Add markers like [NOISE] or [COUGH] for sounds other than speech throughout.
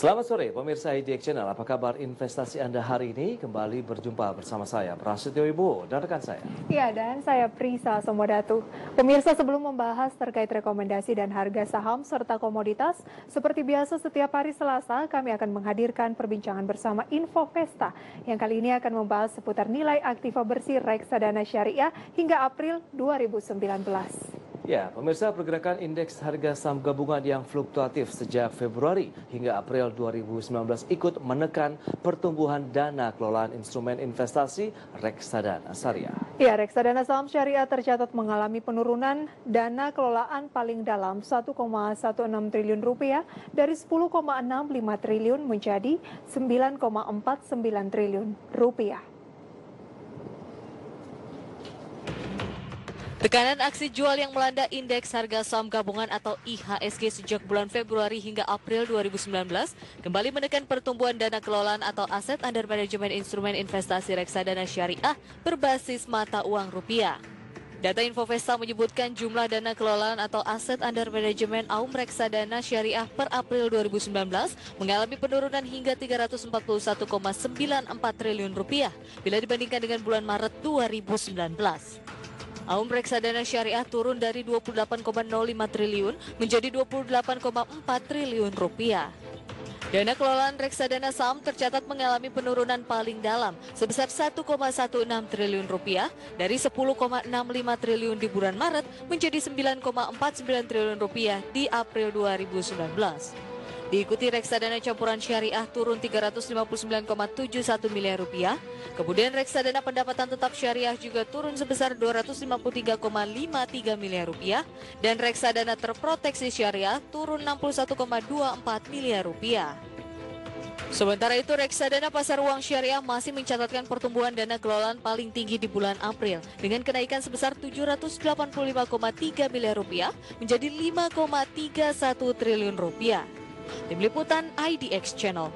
Selamat sore pemirsa IDX Channel, apa kabar investasi Anda hari ini? Kembali berjumpa bersama saya Prasetyo Ibu dan rekan saya. Ya, dan saya Prisa Somodatu. Pemirsa sebelum membahas terkait rekomendasi dan harga saham serta komoditas, seperti biasa setiap hari Selasa kami akan menghadirkan perbincangan bersama Info Festa yang kali ini akan membahas seputar nilai aktiva bersih reksadana syariah hingga April 2019. Ya, pemirsa pergerakan indeks harga saham gabungan yang fluktuatif sejak Februari hingga April 2019 ikut menekan pertumbuhan dana kelolaan instrumen investasi reksadana syariah. Ya, reksadana saham syariah tercatat mengalami penurunan dana kelolaan paling dalam 1,16 triliun rupiah dari 10,65 triliun menjadi 9,49 triliun rupiah. Tekanan aksi jual yang melanda indeks harga saham gabungan atau IHSG sejak bulan Februari hingga April 2019 kembali menekan pertumbuhan dana kelolaan atau aset under manajemen instrumen investasi reksadana syariah berbasis mata uang rupiah. Data Infovesta menyebutkan jumlah dana kelolaan atau aset under manajemen AUM reksadana syariah per April 2019 mengalami penurunan hingga 341,94 triliun rupiah bila dibandingkan dengan bulan Maret 2019. Aum reksadana syariah turun dari 28,05 triliun menjadi 28,4 triliun rupiah. Dana kelolaan reksadana saham tercatat mengalami penurunan paling dalam sebesar 1,16 triliun rupiah dari 10,65 triliun di bulan Maret menjadi 9,49 triliun rupiah di April 2019. Diikuti reksadana campuran syariah turun 359,71 miliar rupiah. Kemudian reksadana pendapatan tetap syariah juga turun sebesar 253,53 miliar rupiah. Dan reksadana terproteksi syariah turun 61,24 miliar rupiah. Sementara itu, reksadana pasar uang syariah masih mencatatkan pertumbuhan dana kelolaan paling tinggi di bulan April dengan kenaikan sebesar 785,3 miliar rupiah menjadi 5,31 triliun rupiah. Tim Liputan IDX Channel.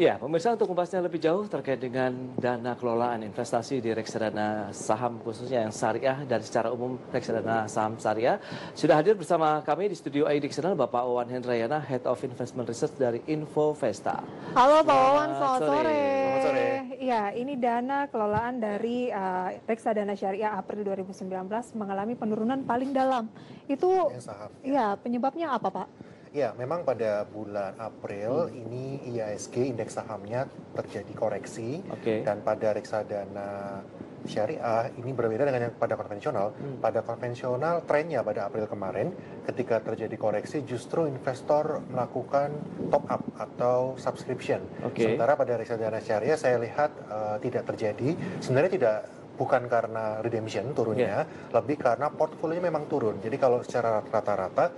Ya, pemirsa untuk membahasnya lebih jauh terkait dengan dana kelolaan investasi di reksadana saham khususnya yang syariah dan secara umum reksadana saham syariah sudah hadir bersama kami di studio IDX Channel Bapak Wawan Hendrayana, Head of Investment Research dari Info Vesta. Halo Pak Wawan, selamat sore. Selamat sore. Ya, ini dana kelolaan dari uh, reksadana syariah April 2019 mengalami penurunan paling dalam. Itu saham, ya. ya penyebabnya apa Pak? Ya, memang pada bulan April hmm. ini IASG indeks sahamnya terjadi koreksi okay. dan pada reksadana syariah ini berbeda dengan yang pada konvensional. Hmm. Pada konvensional trennya pada April kemarin ketika terjadi koreksi justru investor melakukan top up atau subscription. Okay. Sementara pada reksadana syariah saya lihat uh, tidak terjadi. Sebenarnya tidak bukan karena redemption turunnya, yeah. lebih karena portfolionya memang turun. Jadi kalau secara rata-rata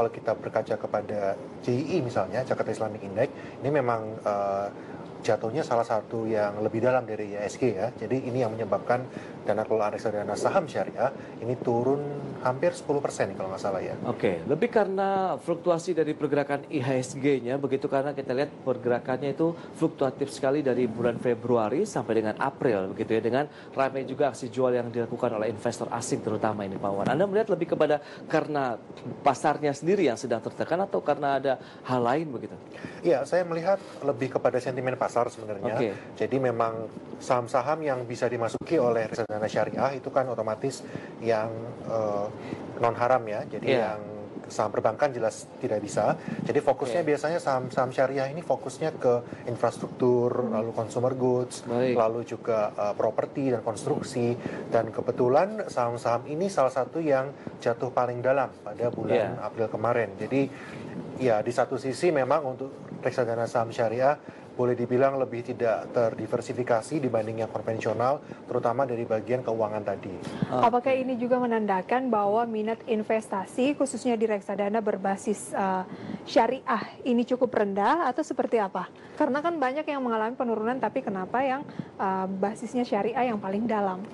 kalau kita berkaca kepada JII misalnya Jakarta Islamic Index ini memang uh, jatuhnya salah satu yang lebih dalam dari ISG ya. Jadi ini yang menyebabkan dana kelolaan reksadana saham syariah ini turun hampir 10% kalau nggak salah ya. Oke, lebih karena fluktuasi dari pergerakan IHSG-nya begitu karena kita lihat pergerakannya itu fluktuatif sekali dari bulan Februari sampai dengan April begitu ya dengan ramai juga aksi jual yang dilakukan oleh investor asing terutama ini Pak Wan. Anda melihat lebih kepada karena pasarnya sendiri yang sedang tertekan atau karena ada hal lain begitu? Iya, saya melihat lebih kepada sentimen pasar sebenarnya. Okay. Jadi memang saham-saham yang bisa dimasuki oleh reksadana syariah itu kan otomatis yang uh, non haram ya. Jadi yeah. yang saham perbankan jelas tidak bisa. Jadi fokusnya okay. biasanya saham-saham syariah ini fokusnya ke infrastruktur, hmm. lalu consumer goods, Baik. lalu juga uh, properti dan konstruksi. Dan kebetulan saham-saham ini salah satu yang jatuh paling dalam pada bulan yeah. April kemarin. Jadi ya di satu sisi memang untuk reksadana saham syariah boleh dibilang lebih tidak terdiversifikasi dibanding yang konvensional, terutama dari bagian keuangan tadi. Apakah ini juga menandakan bahwa minat investasi khususnya di reksadana berbasis uh, syariah ini cukup rendah atau seperti apa? Karena kan banyak yang mengalami penurunan, tapi kenapa yang uh, basisnya syariah yang paling dalam?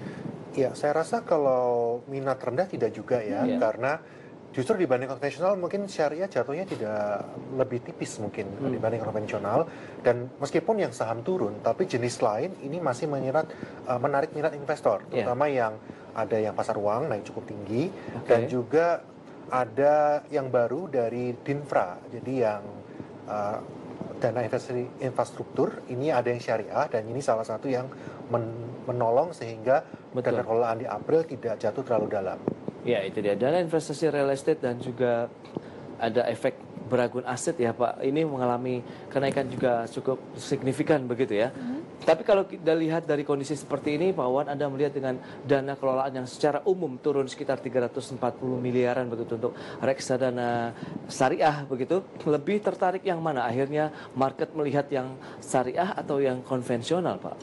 Ya, saya rasa kalau minat rendah tidak juga ya, hmm. karena justru dibanding konvensional mungkin syariah jatuhnya tidak lebih tipis mungkin hmm. dibanding konvensional dan meskipun yang saham turun tapi jenis lain ini masih menyirat uh, menarik minat investor iya. terutama yeah. yang ada yang pasar uang naik cukup tinggi okay. dan juga ada yang baru dari Dinfra, jadi yang uh, dana investasi infrastruktur ini ada yang syariah dan ini salah satu yang men menolong sehingga Betul. dana kelolaan di April tidak jatuh terlalu dalam. Ya itu dia dana investasi real estate dan juga ada efek beragun aset ya Pak. Ini mengalami kenaikan juga cukup signifikan begitu ya. Mm -hmm. Tapi kalau kita lihat dari kondisi seperti ini, Pak Wan, Anda melihat dengan dana kelolaan yang secara umum turun sekitar 340 miliaran begitu untuk reksadana syariah begitu, lebih tertarik yang mana? Akhirnya market melihat yang syariah atau yang konvensional, Pak?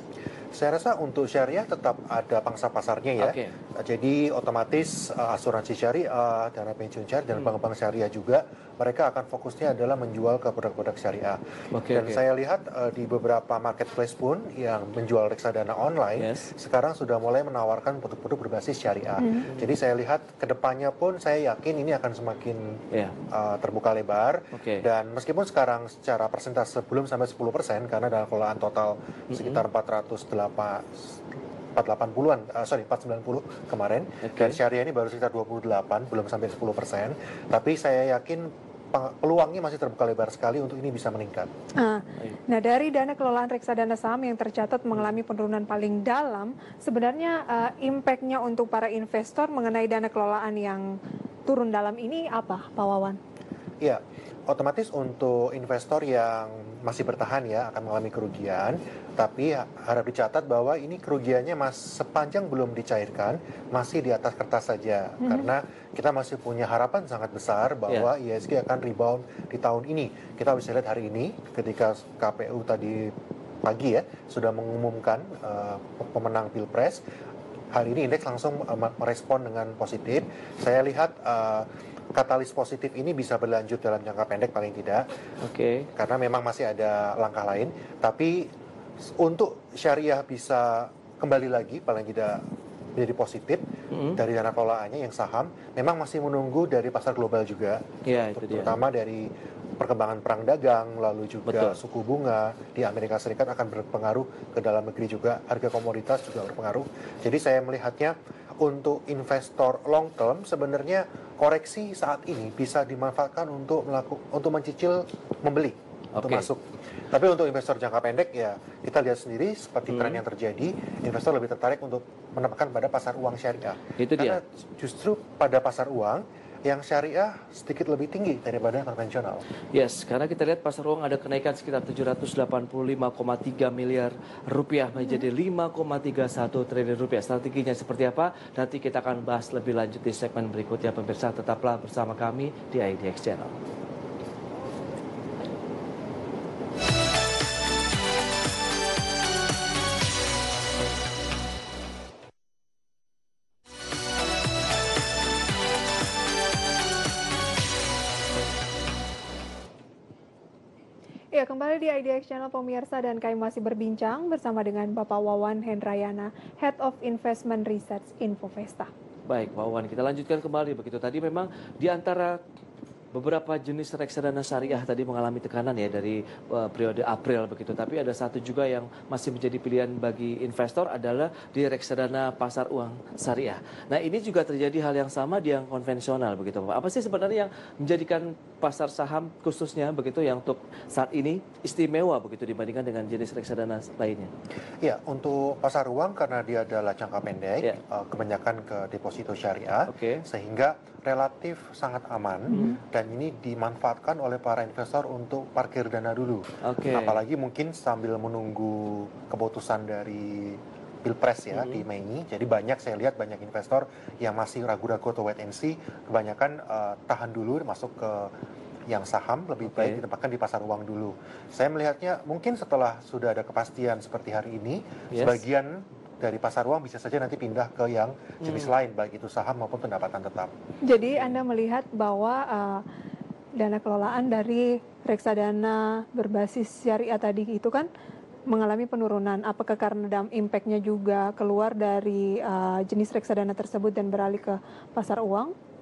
Saya rasa untuk syariah tetap ada pangsa pasarnya ya. Okay. Jadi otomatis uh, asuransi syariah, dana pensiun syariah dan hmm. bank-bank syariah juga mereka akan fokusnya adalah menjual ke produk-produk syariah. Okay, dan okay. saya lihat uh, di beberapa marketplace pun yang menjual reksadana online yes. sekarang sudah mulai menawarkan produk-produk berbasis syariah. Hmm. Jadi saya lihat ke depannya pun saya yakin ini akan semakin yeah. uh, terbuka lebar. Okay. Dan meskipun sekarang secara persentase belum sampai 10% karena dalam kelolaan total hmm. sekitar 408 480-an, uh, sorry 490 kemarin. Okay. Dan syariah ini baru sekitar 28, belum sampai 10 persen. Tapi saya yakin peluangnya masih terbuka lebar sekali untuk ini bisa meningkat. Uh, nah dari dana kelolaan reksadana saham yang tercatat mengalami penurunan paling dalam, sebenarnya uh, impact-nya untuk para investor mengenai dana kelolaan yang turun dalam ini apa, Pak Wawan? Iya, otomatis untuk investor yang masih bertahan ya akan mengalami kerugian tapi harap dicatat bahwa ini kerugiannya mas sepanjang belum dicairkan masih di atas kertas saja hmm. karena kita masih punya harapan sangat besar bahwa yeah. ISG akan rebound di tahun ini. Kita bisa lihat hari ini ketika KPU tadi pagi ya sudah mengumumkan uh, pemenang pilpres. Hari ini indeks langsung uh, merespon dengan positif. Saya lihat uh, katalis positif ini bisa berlanjut dalam jangka pendek paling tidak. Oke. Okay. Karena memang masih ada langkah lain, tapi untuk syariah bisa kembali lagi paling tidak menjadi positif mm-hmm. dari dana kelolaannya yang saham memang masih menunggu dari pasar global juga ya, itu terutama dia. dari perkembangan perang dagang lalu juga Betul. suku bunga di Amerika Serikat akan berpengaruh ke dalam negeri juga harga komoditas juga berpengaruh jadi saya melihatnya untuk investor long term sebenarnya koreksi saat ini bisa dimanfaatkan untuk melakukan untuk mencicil membeli okay. untuk masuk tapi untuk investor jangka pendek ya kita lihat sendiri seperti hmm. tren yang terjadi, investor lebih tertarik untuk menempatkan pada pasar uang syariah. Itu Karena dia. justru pada pasar uang yang syariah sedikit lebih tinggi daripada konvensional. Yes, karena kita lihat pasar uang ada kenaikan sekitar 785,3 miliar rupiah menjadi 5,31 triliun rupiah. Strateginya seperti apa? Nanti kita akan bahas lebih lanjut di segmen berikutnya. Pemirsa tetaplah bersama kami di IDX Channel. Ya, kembali di IDX Channel pemirsa dan kami masih berbincang bersama dengan Bapak Wawan Hendrayana, Head of Investment Research Infovesta. Baik, Wawan, kita lanjutkan kembali begitu. Tadi memang di antara beberapa jenis reksadana syariah tadi mengalami tekanan ya dari uh, periode April begitu. Tapi ada satu juga yang masih menjadi pilihan bagi investor adalah di reksadana pasar uang syariah. Nah ini juga terjadi hal yang sama di yang konvensional begitu Pak. Apa sih sebenarnya yang menjadikan pasar saham khususnya begitu yang untuk saat ini istimewa begitu dibandingkan dengan jenis reksadana lainnya? Ya untuk pasar uang karena dia adalah jangka pendek, ya. uh, kebanyakan ke deposito syariah, okay. sehingga relatif sangat aman hmm. dan ini dimanfaatkan oleh para investor untuk parkir dana dulu. Okay. Apalagi mungkin sambil menunggu keputusan dari pilpres ya hmm. di Mei. Jadi banyak saya lihat banyak investor yang masih ragu-ragu atau wait and see, kebanyakan uh, tahan dulu masuk ke yang saham lebih okay. baik ditempatkan di pasar uang dulu. Saya melihatnya mungkin setelah sudah ada kepastian seperti hari ini, yes. sebagian dari pasar uang bisa saja nanti pindah ke yang jenis hmm. lain baik itu saham maupun pendapatan tetap. Jadi Anda melihat bahwa uh, dana kelolaan dari reksadana berbasis syariah tadi itu kan mengalami penurunan. Apakah karena dalam impactnya juga keluar dari uh, jenis reksadana tersebut dan beralih ke pasar uang?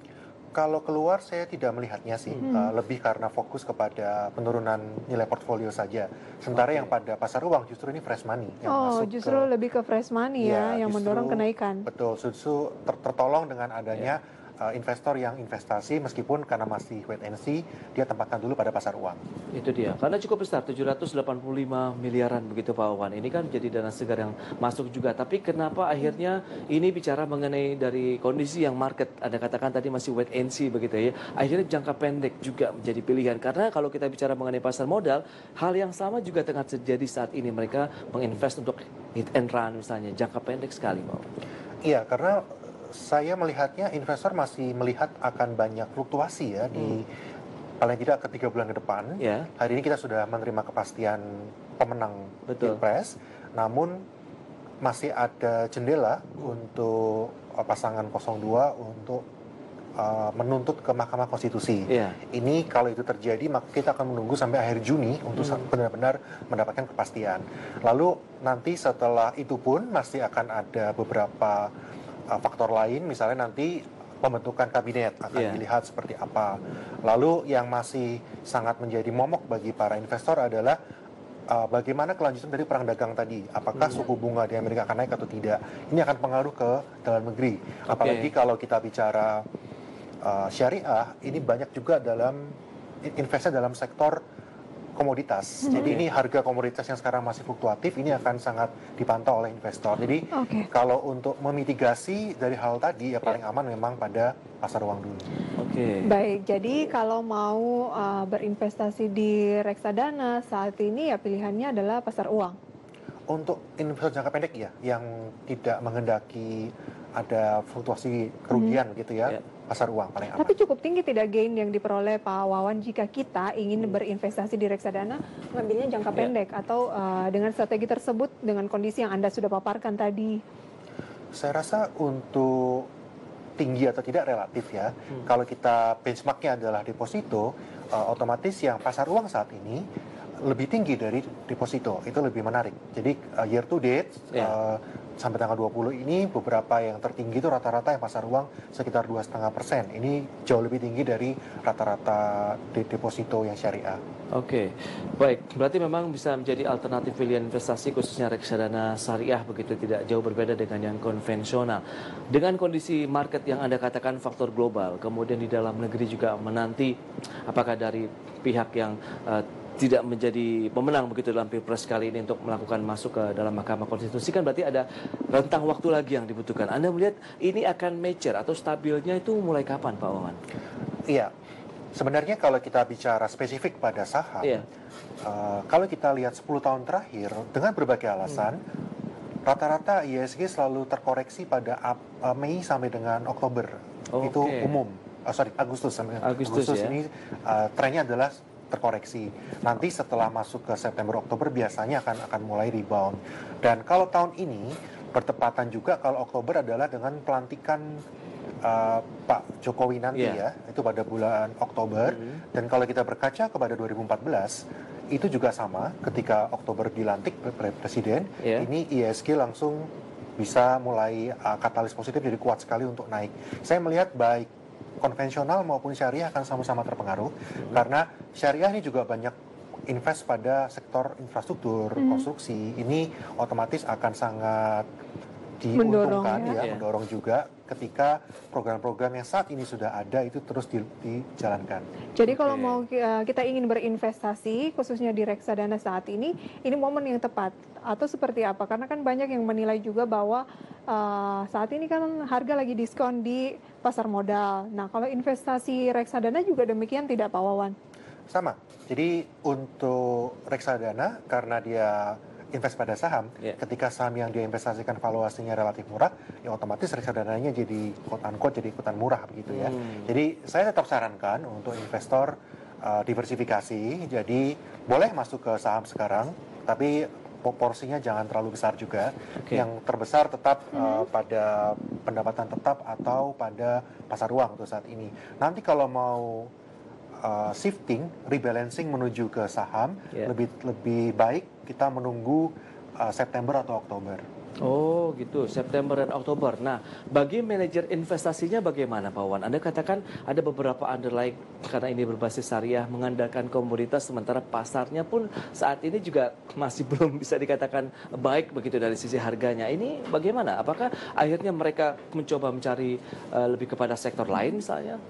Kalau keluar saya tidak melihatnya sih, hmm. uh, lebih karena fokus kepada penurunan nilai portfolio saja. Sementara okay. yang pada pasar uang justru ini fresh money yang oh, masuk justru ke, lebih ke fresh money ya, ya yang mendorong kenaikan. Betul, justru ter tertolong dengan adanya yeah uh, investor yang investasi meskipun karena masih wait and see dia tempatkan dulu pada pasar uang. Itu dia. Karena cukup besar 785 miliaran begitu Pak Wawan. Ini kan jadi dana segar yang masuk juga. Tapi kenapa akhirnya ini bicara mengenai dari kondisi yang market Anda katakan tadi masih wait and see begitu ya. Akhirnya jangka pendek juga menjadi pilihan karena kalau kita bicara mengenai pasar modal, hal yang sama juga tengah terjadi saat ini mereka menginvest untuk hit and run misalnya jangka pendek sekali Pak. Iya, karena saya melihatnya investor masih melihat akan banyak fluktuasi ya hmm. di paling tidak ke tiga bulan ke depan. Yeah. Hari ini kita sudah menerima kepastian pemenang Betul. pilpres, namun masih ada jendela untuk uh, pasangan 02 untuk uh, menuntut ke Mahkamah Konstitusi. Yeah. Ini kalau itu terjadi maka kita akan menunggu sampai akhir Juni untuk hmm. benar-benar mendapatkan kepastian. Lalu nanti setelah itu pun masih akan ada beberapa uh, faktor lain misalnya nanti pembentukan kabinet akan yeah. dilihat seperti apa. Lalu yang masih sangat menjadi momok bagi para investor adalah uh, bagaimana kelanjutan dari perang dagang tadi. Apakah hmm. suku bunga di Amerika akan naik atau tidak? Ini akan pengaruh ke dalam negeri. Okay. Apalagi kalau kita bicara uh, syariah, ini banyak juga dalam investasi dalam sektor komoditas. Hmm. Jadi ini harga komoditas yang sekarang masih fluktuatif ini akan sangat dipantau oleh investor. Jadi okay. kalau untuk memitigasi dari hal tadi ya paling aman memang pada pasar uang dulu. Oke. Okay. Baik, jadi kalau mau uh, berinvestasi di reksadana saat ini ya pilihannya adalah pasar uang. Untuk investor jangka pendek ya, yang tidak menghendaki ada fluktuasi kerugian hmm. gitu ya. Yeah pasar uang paling aman. Tapi cukup tinggi tidak gain yang diperoleh Pak Wawan jika kita ingin hmm. berinvestasi di reksadana mengambilnya jangka yeah. pendek atau uh, dengan strategi tersebut dengan kondisi yang Anda sudah paparkan tadi. Saya rasa untuk tinggi atau tidak relatif ya. Hmm. Kalau kita benchmarknya adalah deposito, uh, otomatis yang pasar uang saat ini lebih tinggi dari deposito itu lebih menarik. Jadi uh, year to date yeah. Ya. uh, sampai tanggal 20 ini beberapa yang tertinggi itu rata-rata yang pasar uang sekitar dua setengah persen. Ini jauh lebih tinggi dari rata-rata de deposito yang syariah. Oke, baik. Berarti memang bisa menjadi alternatif pilihan investasi khususnya reksadana syariah begitu tidak jauh berbeda dengan yang konvensional. Dengan kondisi market yang Anda katakan faktor global, kemudian di dalam negeri juga menanti apakah dari pihak yang uh, tidak menjadi pemenang begitu dalam pilpres kali ini untuk melakukan masuk ke dalam Mahkamah Konstitusi kan berarti ada rentang waktu lagi yang dibutuhkan. Anda melihat ini akan mature atau stabilnya itu mulai kapan Pak Wawan? Iya, sebenarnya kalau kita bicara spesifik pada saham, iya. uh, kalau kita lihat 10 tahun terakhir dengan berbagai alasan, hmm. rata-rata ISG selalu terkoreksi pada uh, Mei sampai dengan Oktober. Oh, itu okay. umum. Uh, sorry, Agustus sampai Agustus, Agustus ya? ini uh, trennya adalah terkoreksi. Nanti setelah masuk ke September Oktober biasanya akan akan mulai rebound. Dan kalau tahun ini bertepatan juga kalau Oktober adalah dengan pelantikan uh, Pak Jokowi nanti yeah. ya, itu pada bulan Oktober. Mm -hmm. Dan kalau kita berkaca kepada 2014, itu juga sama ketika Oktober dilantik presiden, yeah. ini ISG langsung bisa mulai uh, katalis positif jadi kuat sekali untuk naik. Saya melihat baik konvensional maupun syariah akan sama-sama terpengaruh hmm. karena syariah ini juga banyak invest pada sektor infrastruktur, hmm. konstruksi. Ini otomatis akan sangat diuntungkan mendorong, ya, ya, mendorong juga ketika program-program yang saat ini sudah ada itu terus di, dijalankan. Jadi kalau okay. mau eh, kita ingin berinvestasi khususnya di reksadana saat ini, ini momen yang tepat atau seperti apa? Karena kan banyak yang menilai juga bahwa uh, saat ini kan harga lagi diskon di pasar modal. Nah, kalau investasi reksadana juga demikian tidak Pak Wawan? Sama. Jadi untuk reksadana karena dia invest pada saham, yeah. ketika saham yang dia investasikan valuasinya relatif murah, ya otomatis reksadananya jadi quote unquote jadi ikutan murah begitu ya. Hmm. Jadi saya tetap sarankan untuk investor uh, diversifikasi, jadi boleh masuk ke saham sekarang, tapi porsinya jangan terlalu besar juga. Okay. Yang terbesar tetap mm -hmm. uh, pada pendapatan tetap atau pada pasar uang untuk saat ini. Nanti kalau mau uh, shifting, rebalancing menuju ke saham, yeah. lebih lebih baik kita menunggu uh, September atau Oktober. Oh gitu, September dan Oktober. Nah, bagi manajer investasinya bagaimana Pak Wan? Anda katakan ada beberapa underlying karena ini berbasis syariah mengandalkan komoditas sementara pasarnya pun saat ini juga masih [LAUGHS] belum bisa dikatakan baik begitu dari sisi harganya. Ini bagaimana? Apakah akhirnya mereka mencoba mencari uh, lebih kepada sektor lain misalnya?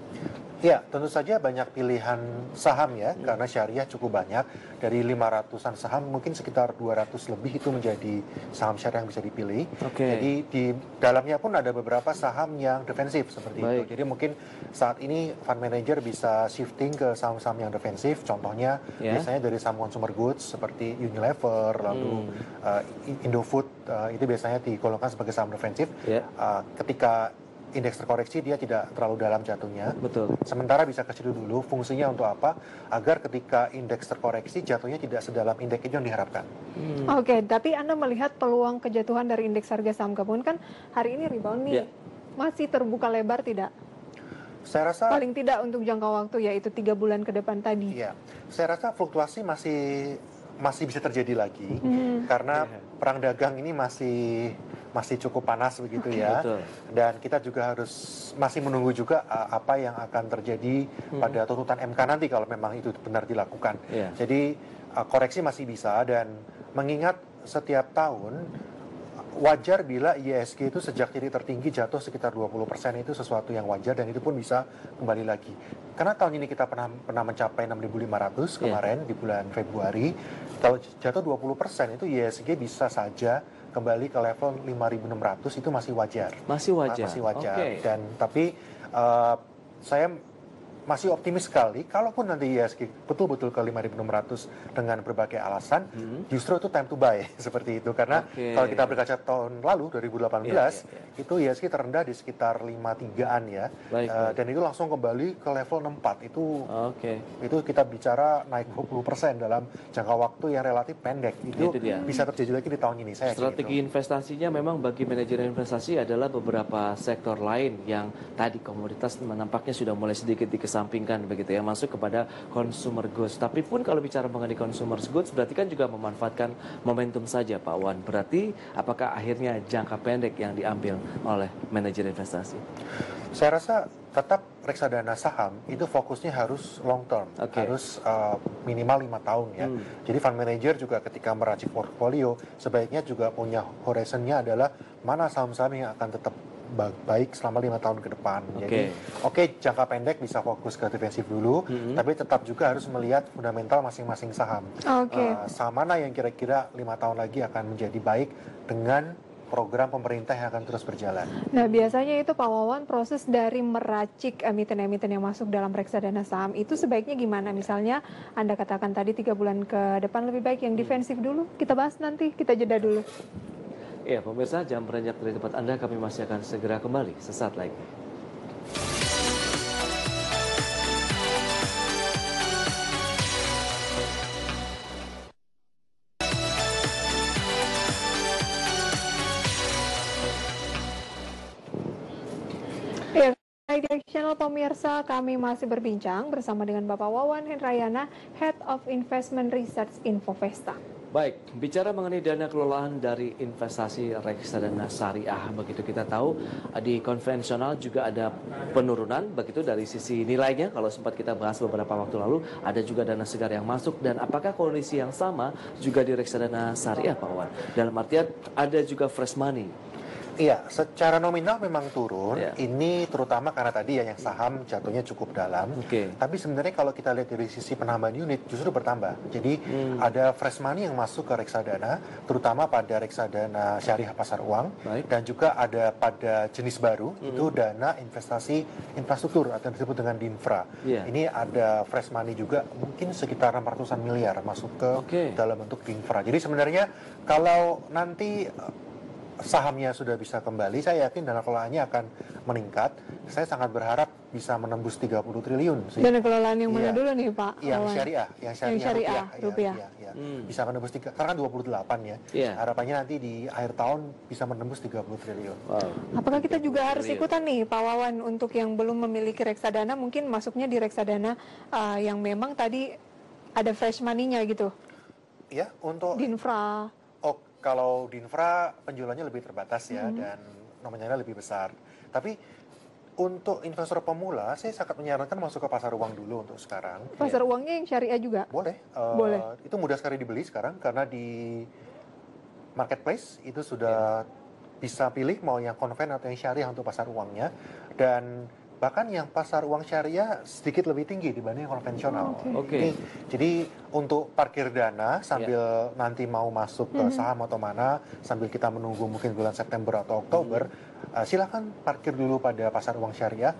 Ya, tentu saja banyak pilihan saham ya, hmm. karena syariah cukup banyak. Dari 500-an saham, mungkin sekitar 200 lebih itu menjadi saham syariah yang bisa dipilih. Okay. Jadi di dalamnya pun ada beberapa saham yang defensif seperti Baik. itu. Jadi mungkin saat ini fund manager bisa shifting ke saham-saham yang defensif. Contohnya yeah. biasanya dari saham consumer goods seperti Unilever, lalu hmm. uh, Indofood, uh, itu biasanya digolongkan sebagai saham defensif. Yeah. Uh, ketika indeks terkoreksi dia tidak terlalu dalam jatuhnya. Betul. Sementara bisa ke situ dulu fungsinya untuk apa? Agar ketika indeks terkoreksi jatuhnya tidak sedalam indeks itu yang diharapkan. Hmm. Oke, okay, tapi Anda melihat peluang kejatuhan dari indeks harga saham gabungan kan hari ini rebound nih. Yeah. Masih terbuka lebar tidak? Saya rasa paling tidak untuk jangka waktu yaitu tiga bulan ke depan tadi. Iya, saya rasa fluktuasi masih masih bisa terjadi lagi hmm. karena yeah. perang dagang ini masih masih cukup panas begitu ya. Betul. Dan kita juga harus masih menunggu juga uh, apa yang akan terjadi hmm. pada tuntutan MK nanti kalau memang itu benar dilakukan. Yeah. Jadi uh, koreksi masih bisa dan mengingat setiap tahun wajar bila ISG itu sejak titik tertinggi jatuh sekitar 20% itu sesuatu yang wajar dan itu pun bisa kembali lagi. Karena tahun ini kita pernah pernah mencapai 6.500 iya. kemarin yeah. di bulan Februari. Kalau jatuh 20% itu ISG bisa saja kembali ke level 5.600 itu masih wajar. Masih wajar. Masih wajar. Okay. Dan tapi uh, saya masih optimis sekali kalaupun nanti ISG betul-betul ke 5.600 dengan berbagai alasan hmm. justru itu time to buy [LAUGHS] seperti itu karena okay. kalau kita berkaca tahun lalu 2018 yeah, yeah, yeah. itu ISG terendah di sekitar 53-an ya baik, uh, dan itu langsung kembali ke level 64 itu okay. itu kita bicara naik 20% dalam jangka waktu yang relatif pendek itu, itu bisa terjadi lagi di tahun ini saya strategi gitu. investasinya memang bagi manajer investasi adalah beberapa sektor lain yang tadi komoditas menampaknya sudah mulai sedikit dikesan dikesampingkan begitu ya masuk kepada consumer goods. Tapi pun kalau bicara mengenai consumer goods berarti kan juga memanfaatkan momentum saja Pak Wan. Berarti apakah akhirnya jangka pendek yang diambil oleh manajer investasi? Saya rasa tetap reksadana saham itu fokusnya harus long term, okay. harus uh, minimal lima tahun ya. Hmm. Jadi fund manager juga ketika meracik portfolio sebaiknya juga punya horizonnya adalah mana saham-saham yang akan tetap baik selama lima tahun ke depan. Okay. Jadi oke okay, jangka pendek bisa fokus ke defensif dulu, mm-hmm. tapi tetap juga harus melihat fundamental masing-masing saham. Okay. Uh, saham mana yang kira-kira lima tahun lagi akan menjadi baik dengan program pemerintah yang akan terus berjalan. Nah, biasanya itu Pak Wawan proses dari meracik emiten-emiten yang masuk dalam reksadana saham itu sebaiknya gimana? Misalnya Anda katakan tadi tiga bulan ke depan lebih baik yang defensif dulu. Kita bahas nanti, kita jeda dulu. Ya, pemirsa, jam beranjak dari tempat Anda, kami masih akan segera kembali sesaat lagi. Channel pemirsa, kami masih berbincang bersama dengan Bapak Wawan Hendrayana, Head of Investment Research Infovesta. Baik, bicara mengenai dana kelolaan dari investasi reksadana syariah, begitu kita tahu di konvensional juga ada penurunan, begitu dari sisi nilainya. Kalau sempat kita bahas beberapa waktu lalu, ada juga dana segar yang masuk dan apakah kondisi yang sama juga di reksadana syariah, Pak Wan? Dalam artian ada juga fresh money Iya, secara nominal memang turun. Yeah. Ini terutama karena tadi ya yang saham jatuhnya cukup dalam. Okay. Tapi sebenarnya kalau kita lihat dari sisi penambahan unit justru bertambah. Jadi hmm. ada fresh money yang masuk ke reksadana, terutama pada reksadana syariah pasar uang, Baik. dan juga ada pada jenis baru hmm. itu dana investasi infrastruktur atau yang disebut dengan dinfra. Yeah. Ini ada fresh money juga mungkin sekitar 600-an miliar masuk ke okay. dalam bentuk dinfra. Jadi sebenarnya kalau nanti sahamnya sudah bisa kembali, saya yakin dana kelolaannya akan meningkat. Saya sangat berharap bisa menembus 30 triliun. Sih. Dana kelolaan yang mana iya. dulu nih Pak? Yang syariah, yang syariah, yang syariah rupiah. rupiah. rupiah. Ya, ya. Hmm. Bisa menembus tiga, karena kan 28 ya. Yeah. Harapannya nanti di akhir tahun bisa menembus 30 triliun. Wow. Apakah kita juga harus ikutan nih Pak Wawan untuk yang belum memiliki reksadana mungkin masuknya di reksadana uh, yang memang tadi ada fresh money-nya gitu? Ya, untuk Dinfra kalau di infra penjualannya lebih terbatas ya hmm. dan nominalnya lebih besar. Tapi untuk investor pemula, saya sangat menyarankan masuk ke pasar uang dulu untuk sekarang. Pasar ya. uangnya yang syariah juga? Boleh. Uh, Boleh. Itu mudah sekali dibeli sekarang karena di marketplace itu sudah ya. bisa pilih mau yang konven atau yang syariah untuk pasar uangnya dan bahkan yang pasar uang syariah sedikit lebih tinggi dibanding konvensional. Oke. Okay. Okay. Jadi untuk parkir dana sambil yeah. nanti mau masuk ke mhm. saham atau mana sambil kita menunggu mungkin bulan September atau Oktober, mm uh, silakan parkir dulu pada pasar uang syariah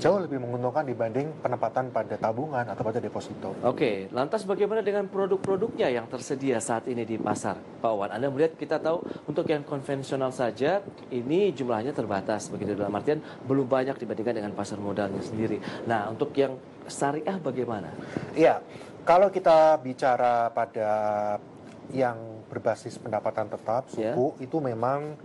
jauh lebih menguntungkan dibanding penempatan pada tabungan atau pada deposito. Oke, lantas bagaimana dengan produk-produknya yang tersedia saat ini di pasar, Pak Wan? Anda melihat kita tahu untuk yang konvensional saja ini jumlahnya terbatas, begitu dalam artian belum banyak dibandingkan dengan pasar modalnya sendiri. Nah, untuk yang syariah bagaimana? Iya, kalau kita bicara pada yang berbasis pendapatan tetap suku yeah. itu memang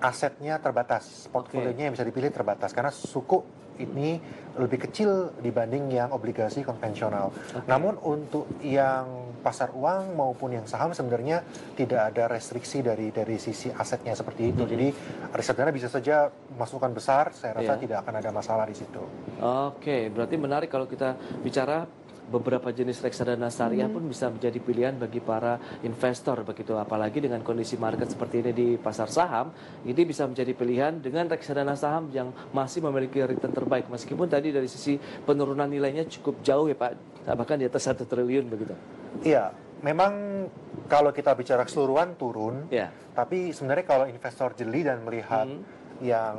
asetnya terbatas, portfolionya okay. yang bisa dipilih terbatas karena suku ini lebih kecil dibanding yang obligasi konvensional. Okay. Namun untuk yang pasar uang maupun yang saham sebenarnya tidak ada restriksi dari dari sisi asetnya seperti itu. Mm -hmm. Jadi reksadana bisa saja masukan besar, saya rasa yeah. tidak akan ada masalah di situ. Oke, okay. berarti menarik kalau kita bicara beberapa jenis reksadana syariah hmm. pun bisa menjadi pilihan bagi para investor begitu apalagi dengan kondisi market seperti ini di pasar saham ini bisa menjadi pilihan dengan reksadana saham yang masih memiliki return terbaik meskipun tadi dari sisi penurunan nilainya cukup jauh ya Pak bahkan di atas satu triliun begitu. Iya, memang kalau kita bicara keseluruhan turun, ya. tapi sebenarnya kalau investor jeli dan melihat hmm. yang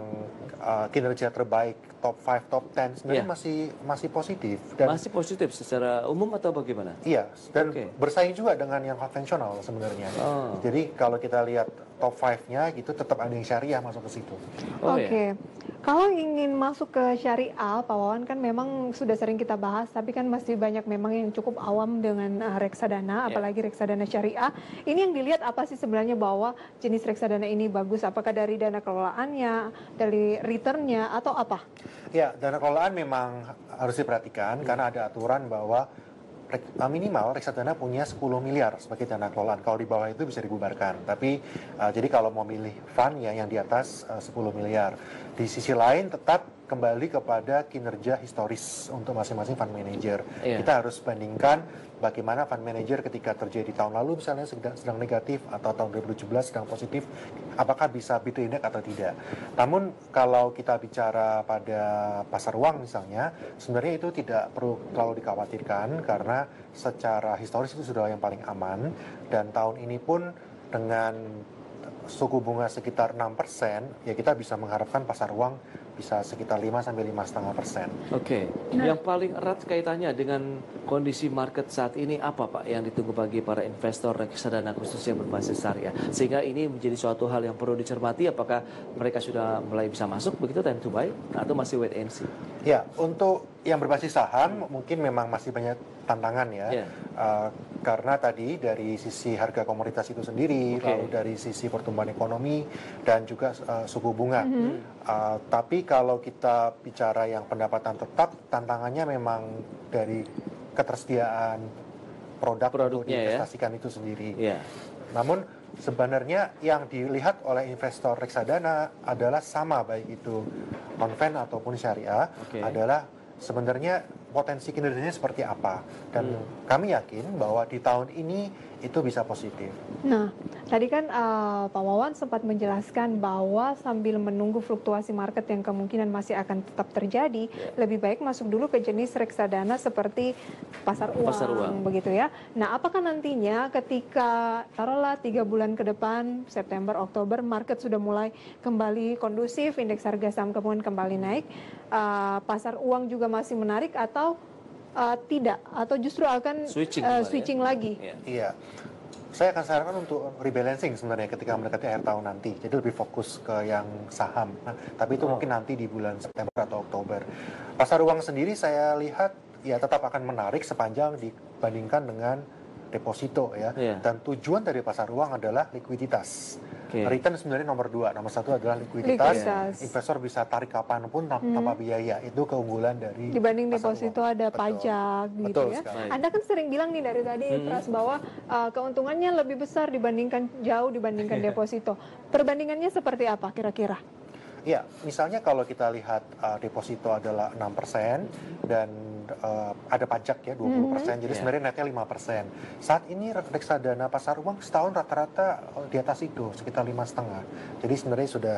uh, kinerja terbaik top 5, top 10 sebenarnya yeah. masih masih positif dan masih positif secara umum atau bagaimana? Iya, dan okay. bersaing juga dengan yang konvensional sebenarnya. Oh. Jadi kalau kita lihat top 5-nya gitu tetap ada yang syariah masuk ke situ. Oh, Oke. Okay. Iya. Kalau ingin masuk ke syariah, Pak Wawan kan memang sudah sering kita bahas, tapi kan masih banyak memang yang cukup awam dengan uh, reksadana, yeah. apalagi reksadana syariah. Ini yang dilihat apa sih sebenarnya bahwa jenis reksadana ini bagus? Apakah dari dana kelolaannya, dari returnnya, atau apa? Ya, dana kelolaan memang harus diperhatikan hmm. karena ada aturan bahwa minimal reksadana punya 10 miliar sebagai dana kelolaan. Kalau di bawah itu bisa dibubarkan. Tapi uh, jadi kalau mau milih fund ya yang di atas uh, 10 miliar. Di sisi lain tetap kembali kepada kinerja historis untuk masing-masing fund manager. Yeah. Kita harus bandingkan bagaimana fund manager ketika terjadi tahun lalu misalnya sedang, sedang negatif atau tahun 2017 sedang positif, apakah bisa beat index atau tidak. Namun kalau kita bicara pada pasar uang misalnya, sebenarnya itu tidak perlu terlalu dikhawatirkan karena secara historis itu sudah yang paling aman dan tahun ini pun dengan suku bunga sekitar 6%, ya kita bisa mengharapkan pasar uang bisa sekitar 5 sampai lima setengah persen. Oke, okay. nah. yang paling erat kaitannya dengan kondisi market saat ini apa Pak yang ditunggu bagi para investor reksadana khususnya berbasis syariah sehingga ini menjadi suatu hal yang perlu dicermati apakah mereka sudah mulai bisa masuk begitu time to buy atau masih wait and see? Ya, untuk yang berbasis saham mungkin memang masih banyak tantangan ya, yeah. uh, karena tadi dari sisi harga komoditas itu sendiri, okay. lalu dari sisi pertumbuhan ekonomi dan juga uh, suku bunga. Mm -hmm. uh, tapi kalau kita bicara yang pendapatan tetap, tantangannya memang dari ketersediaan produk untuk ya. diinvestasikan ya? itu sendiri. Yeah. Namun sebenarnya yang dilihat oleh investor reksadana adalah sama baik itu konven ataupun syariah okay. adalah sebenarnya potensi kinerjanya seperti apa dan hmm. kami yakin bahwa di tahun ini itu bisa positif. Nah, tadi kan uh, Pak Wawan sempat menjelaskan bahwa sambil menunggu fluktuasi market yang kemungkinan masih akan tetap terjadi, yeah. lebih baik masuk dulu ke jenis reksadana seperti pasar uang, pasar uang, begitu ya. Nah, apakah nantinya ketika taruhlah tiga bulan ke depan September Oktober market sudah mulai kembali kondusif, indeks harga saham kemudian kembali naik, uh, pasar uang juga masih menarik atau uh, tidak atau justru akan switching, uh, switching ya? lagi? Iya. iya. Saya akan sarankan untuk rebalancing sebenarnya ketika mendekati akhir tahun nanti. Jadi lebih fokus ke yang saham. Nah, tapi itu oh. mungkin nanti di bulan September atau Oktober. Pasar uang sendiri saya lihat ya tetap akan menarik sepanjang dibandingkan dengan deposito ya. Yeah. Dan tujuan dari pasar uang adalah likuiditas. Okay. Return sebenarnya nomor dua, nomor satu adalah likuiditas. likuiditas. Investor bisa tarik kapan pun tanpa, hmm. tanpa biaya. Itu keunggulan dari dibanding deposito ada Betul. pajak gitu Betul ya. Sekali. Anda kan sering bilang nih dari tadi hmm. Pras bahwa uh, keuntungannya lebih besar dibandingkan jauh dibandingkan [LAUGHS] deposito. Perbandingannya seperti apa kira-kira? Ya, misalnya kalau kita lihat uh, deposito adalah 6% dan uh, ada pajak ya 20%, mm -hmm. jadi yeah. sebenarnya netnya 5%. Saat ini reksadana pasar uang setahun rata-rata uh, di atas itu, sekitar lima setengah. Jadi sebenarnya sudah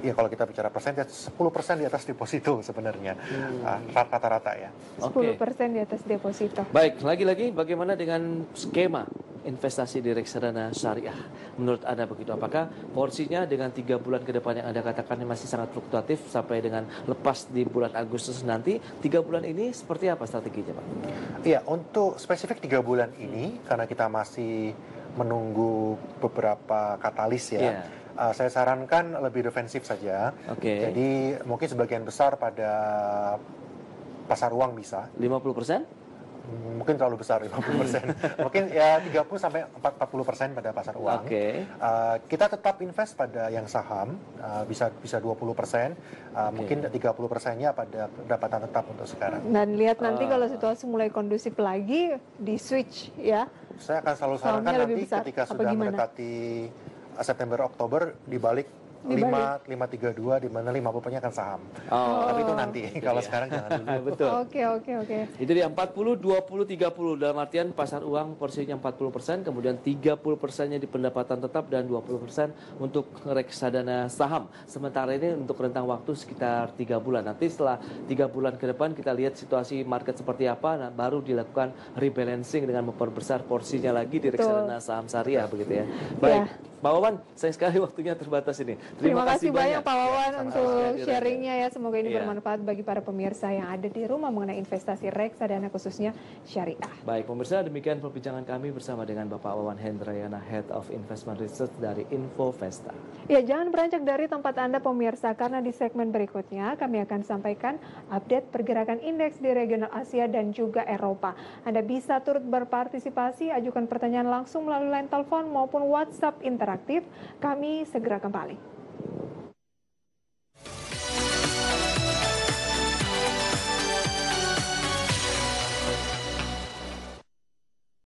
ya kalau kita bicara persen, 10% di atas deposito sebenarnya hmm. uh, rata-rata ya. 10% okay. di atas deposito. Baik, lagi-lagi bagaimana dengan skema investasi di reksadana syariah. Menurut Anda begitu? Apakah porsinya dengan tiga bulan ke depan yang Anda katakan ini masih sangat fluktuatif sampai dengan lepas di bulan Agustus nanti, tiga bulan ini seperti apa strateginya Pak? Iya, untuk spesifik tiga bulan ini, karena kita masih menunggu beberapa katalis ya, yeah. Uh, saya sarankan lebih defensif saja. Okay. Jadi mungkin sebagian besar pada pasar uang bisa. 50 persen? Mungkin terlalu besar [LAUGHS] 50 persen. mungkin ya 30 sampai 40 persen pada pasar uang. Okay. Uh, kita tetap invest pada yang saham uh, bisa bisa 20 persen. Uh, okay. Mungkin 30 persennya pada pendapatan tetap untuk sekarang. Dan lihat nanti uh, kalau situasi mulai kondusif lagi di switch ya. Saya akan selalu sarankan nanti besar. ketika sudah mendekati September Oktober dibalik lima lima tiga dua di mana lima puluhnya akan saham. Oh. Tapi itu nanti. Kalau iya. sekarang jangan dulu. [LAUGHS] Betul. Oke oke oke. Itu dia 40 20 30 dalam artian pasar uang porsinya 40 persen, kemudian 30 persennya di pendapatan tetap dan 20 persen untuk reksadana saham. Sementara ini untuk rentang waktu sekitar tiga bulan. Nanti setelah tiga bulan ke depan kita lihat situasi market seperti apa, nah, baru dilakukan rebalancing dengan memperbesar porsinya lagi di reksadana saham syariah begitu ya. Baik. Ya. Pak Wawan, sayang sekali waktunya terbatas ini. Terima, Terima kasih banyak, banyak Pak Wawan ya, untuk sharingnya ya. Semoga ini ya. bermanfaat bagi para pemirsa yang ada di rumah mengenai investasi reksadana khususnya syariah. Baik, pemirsa demikian perbincangan kami bersama dengan Bapak Wawan Hendrayana, Head of Investment Research dari Infovesta. Ya, jangan beranjak dari tempat Anda pemirsa karena di segmen berikutnya kami akan sampaikan update pergerakan indeks di regional Asia dan juga Eropa. Anda bisa turut berpartisipasi, ajukan pertanyaan langsung melalui line telepon maupun WhatsApp internet interaktif. Kami segera kembali.